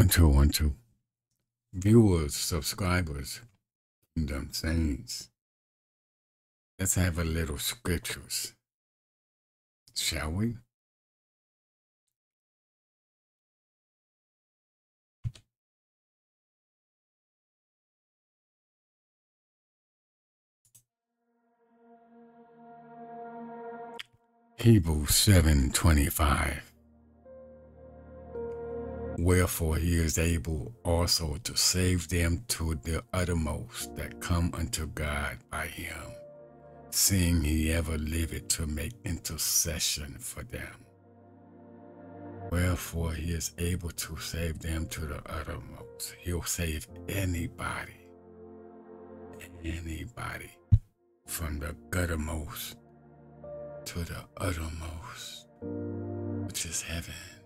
One, two, one, two. Viewers, subscribers, Kingdom um, Saints. Let's have a little scriptures, shall we? Hebrews 7:25 Wherefore he is able also to save them to the uttermost that come unto God by him, seeing he ever liveth to make intercession for them. Wherefore he is able to save them to the uttermost. He'll save anybody, anybody from the guttermost to the uttermost, which is heaven.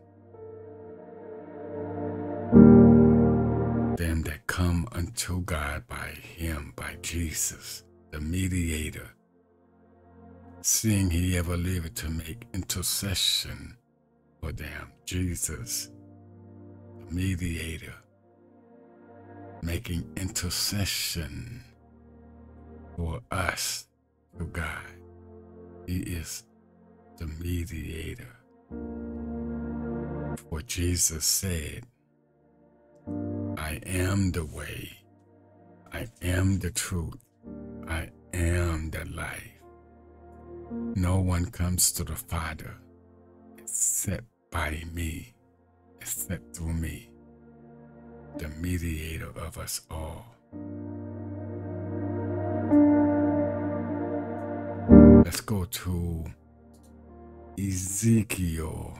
Them that come unto God by Him, by Jesus, the mediator, seeing He ever lived to make intercession for them. Jesus, the mediator, making intercession for us to God. He is the mediator. For Jesus said, I am the way, I am the truth, I am the life. No one comes to the Father except by me, except through me, the mediator of us all. Let's go to Ezekiel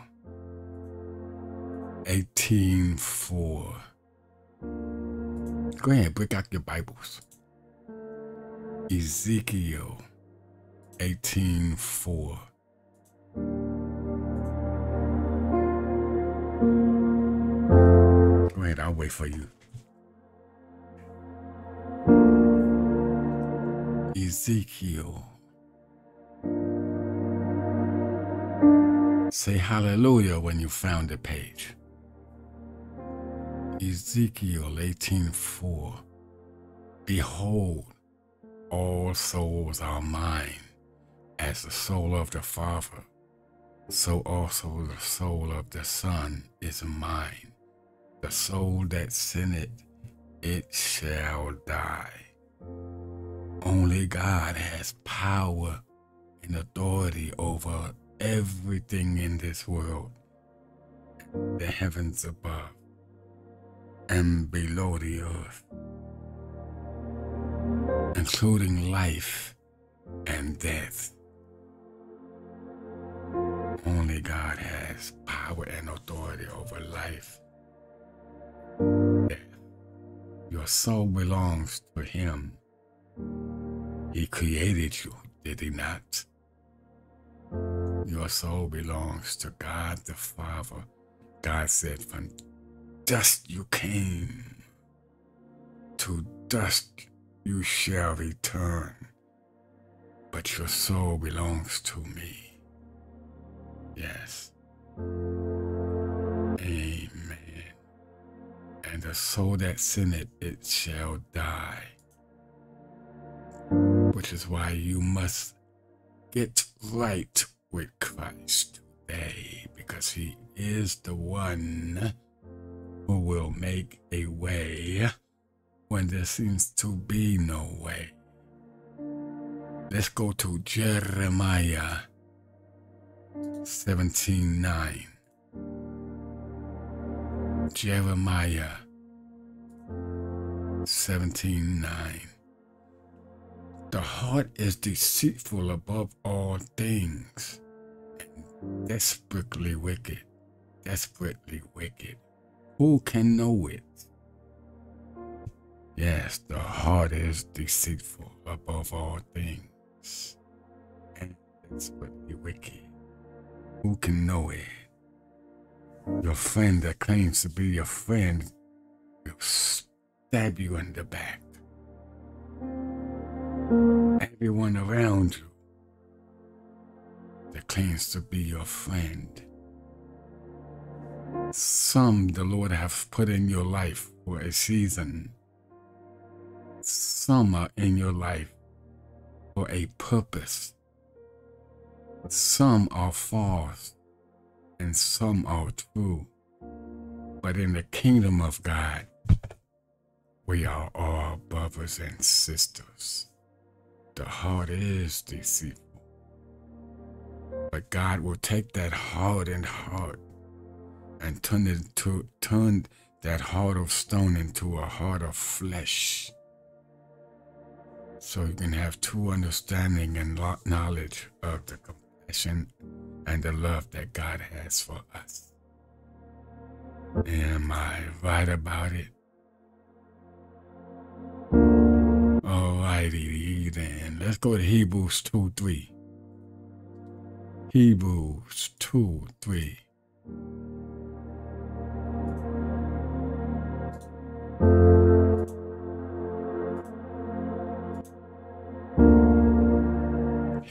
18:4. Go ahead, break out your Bibles. Ezekiel 18:4. Go ahead, I'll wait for you. Ezekiel. Say hallelujah when you found the page. Ezekiel 18:4 Behold, all souls are mine, as the soul of the Father, so also the soul of the Son is mine. The soul that sinneth, it shall die. Only God has power and authority over everything in this world, the heavens above and below the earth, including life and death. Only God has power and authority over life. Death. Your soul belongs to Him. He created you, did He not? Your soul belongs to God the Father. God said, From dust you came, to dust you shall return. But your soul belongs to me. Yes. Amen. And the soul that sinneth, it shall die. Which is why you must get right with Christ today, because he is the one who will make a way when there seems to be no way. Let's go to Jeremiah 17:9. Jeremiah 17:9. The heart is deceitful above all things and desperately wicked. Desperately wicked. Who can know it? Yes, the heart is deceitful above all things and desperately wicked. Who can know it? Your friend that claims to be your friend will stab you in the back. Everyone around you that claims to be your friend Some the Lord have put in your life for a season. Some are in your life for a purpose. Some are false and some are true. But in the kingdom of God, we are all brothers and sisters. The heart is deceitful. But God will take that hardened heart and turn it to turn that heart of stone into a heart of flesh. So you can have true understanding and knowledge of the compassion and the love that God has for us. Am I right about it? Alrighty then. Let's go to Hebrews 2 3. Hebrews 2 3.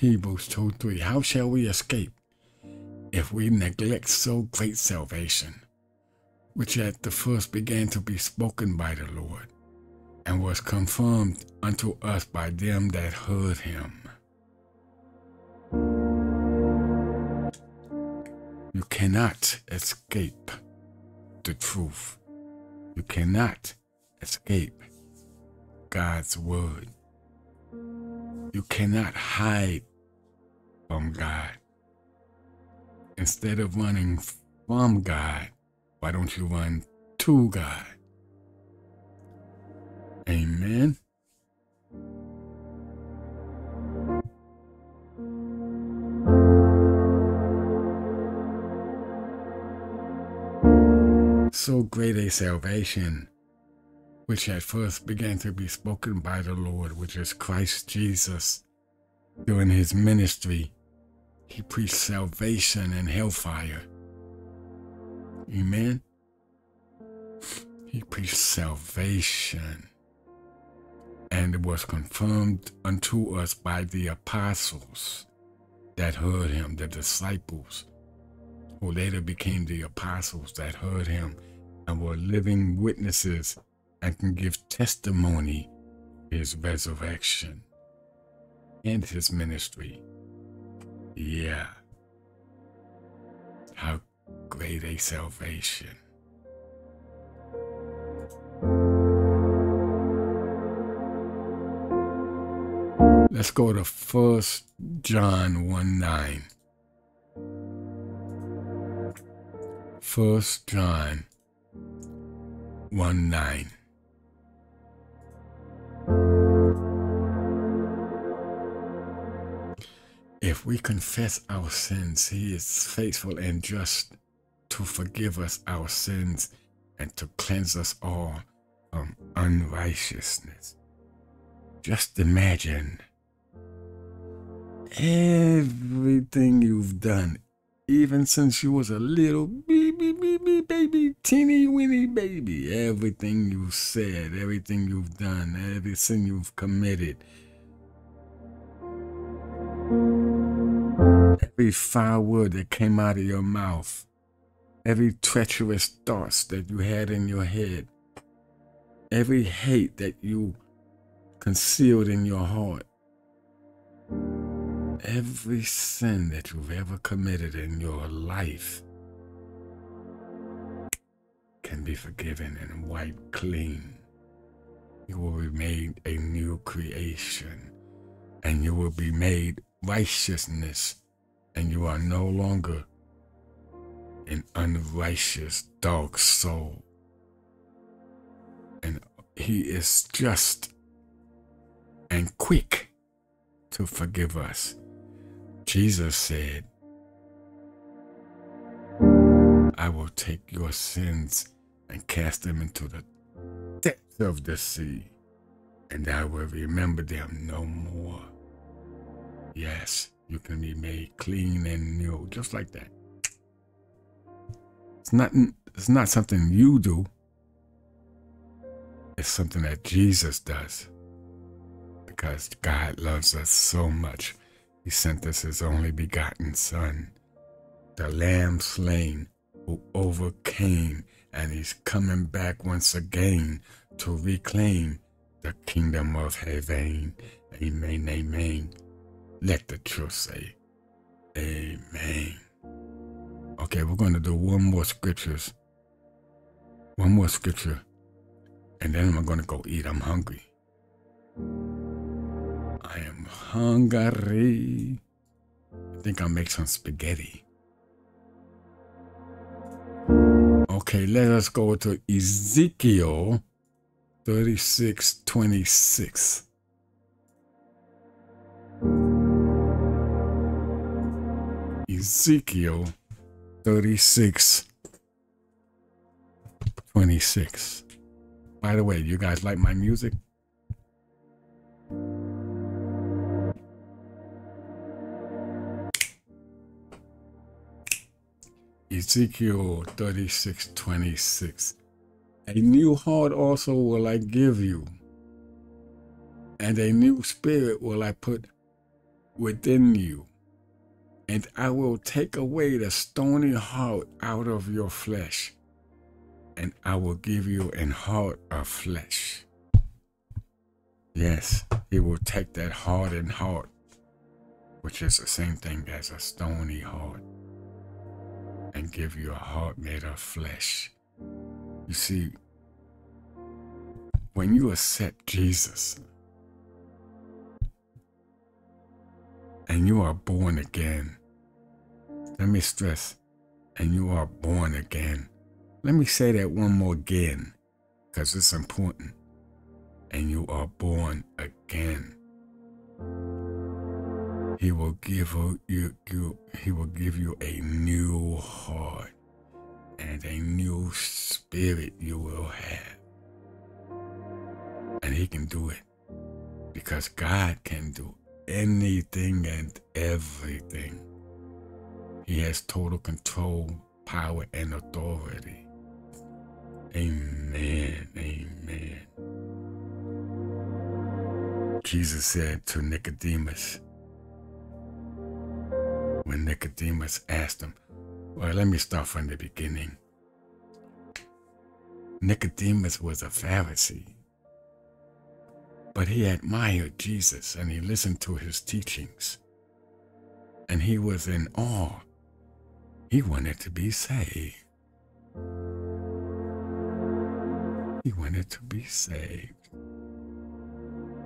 Hebrews 2 3. How shall we escape if we neglect so great salvation, which at the first began to be spoken by the Lord, and was confirmed unto us by them that heard him? You cannot escape the truth. You cannot escape God's word. You cannot hide from God. Instead of running from God, why don't you run to God? Amen. So great a salvation, which at first began to be spoken by the Lord, which is Christ Jesus, during his ministry he preached salvation and hellfire. Amen. He preached salvation. And it was confirmed unto us by the apostles that heard him, the disciples, who later became the apostles that heard him and were living witnesses and can give testimony his resurrection and his ministry. Yeah. How great a salvation. Let's go to First John 1 9. First John 1 9. If we confess our sins, he is faithful and just to forgive us our sins and to cleanse us all from unrighteousness. Just imagine everything you've done, even since you was a little baby, baby, baby, teeny weeny baby. Everything you've said, everything you've done, everything you've committed every foul word that came out of your mouth, every treacherous thoughts that you had in your head, every hate that you concealed in your heart, every sin that you've ever committed in your life can be forgiven and wiped clean. You will be made a new creation and you will be made righteousness and you are no longer an unrighteous dog soul. And he is just and quick to forgive us. Jesus said, I will take your sins and cast them into the depths of the sea, and I will remember them no more. Yes you can be made clean and new, just like that. It's not it's not something you do. It's something that Jesus does. Because God loves us so much. He sent us his only begotten son, the lamb slain who overcame and he's coming back once again to reclaim the kingdom of heaven. Amen, amen. Let the truth say, Amen. Okay, we're going to do one more scriptures. One more scripture. And then I'm going to go eat. I'm hungry. I am hungry. I think I'll make some spaghetti. Okay, let us go to Ezekiel 36 26. Ezekiel 36 26. By the way, you guys like my music? Ezekiel 36 26. A new heart also will I give you, and a new spirit will I put within you. And I will take away the stony heart out of your flesh, and I will give you an heart of flesh. Yes, he will take that hardened heart, which is the same thing as a stony heart, and give you a heart made of flesh. You see, when you accept Jesus and you are born again, let me stress, and you are born again. Let me say that one more again because it's important. And you are born again. He will give you, you he will give you a new heart and a new spirit you will have. And He can do it because God can do anything and everything. He has total control, power, and authority. Amen. Amen. Jesus said to Nicodemus, when Nicodemus asked him, well, let me start from the beginning. Nicodemus was a Pharisee, but he admired Jesus and he listened to his teachings. And he was in awe. He wanted to be saved. He wanted to be saved.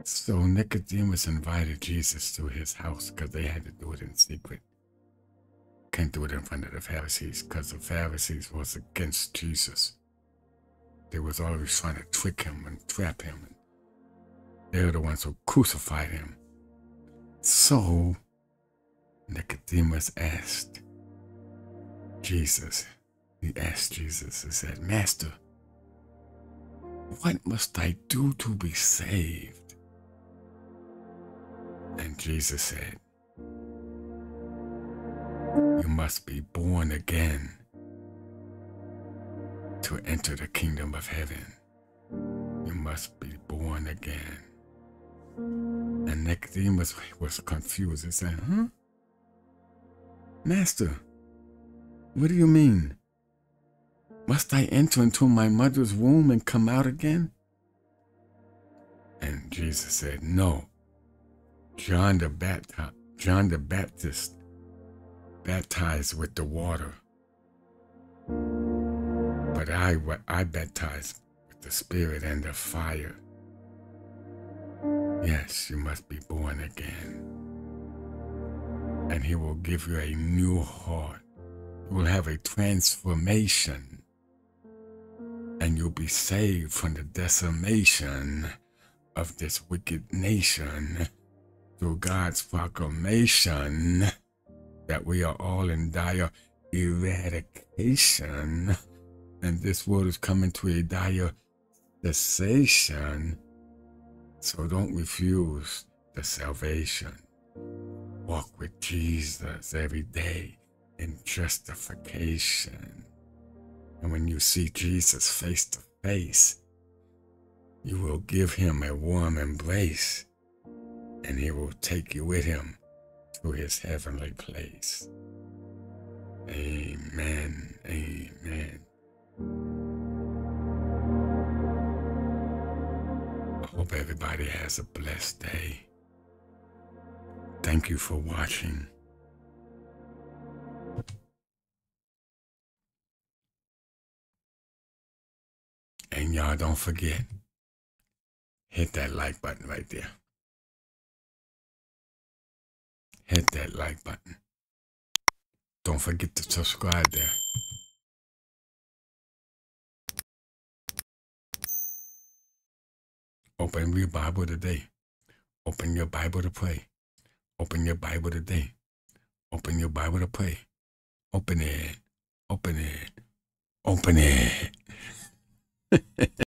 So Nicodemus invited Jesus to his house because they had to do it in secret can't do it in front of the Pharisees because the Pharisees was against Jesus. They was always trying to trick him and trap him. They were the ones who crucified him. So Nicodemus asked Jesus, he asked Jesus, he said, Master, what must I do to be saved? And Jesus said, you must be born again to enter the kingdom of heaven. You must be born again. And Nicodemus was confused and said, Huh? Master, what do you mean? Must I enter into my mother's womb and come out again? And Jesus said, No. John the Baptist, John the Baptist baptized with the water. But I, I baptize with the Spirit and the fire. Yes, you must be born again. And He will give you a new heart. You will have a transformation. And you'll be saved from the decimation of this wicked nation through God's proclamation that we are all in dire eradication, and this world is coming to a dire cessation. So don't refuse the salvation. Walk with Jesus every day in justification. And when you see Jesus face to face, you will give him a warm embrace and he will take you with him to his heavenly place. Amen. Amen. Hope everybody has a blessed day. Thank you for watching. And y'all don't forget, hit that like button right there. Hit that like button. Don't forget to subscribe there. Open your Bible today. Open your Bible to pray. Open your Bible today. Open your Bible to pray. Open it. Open it. Open it.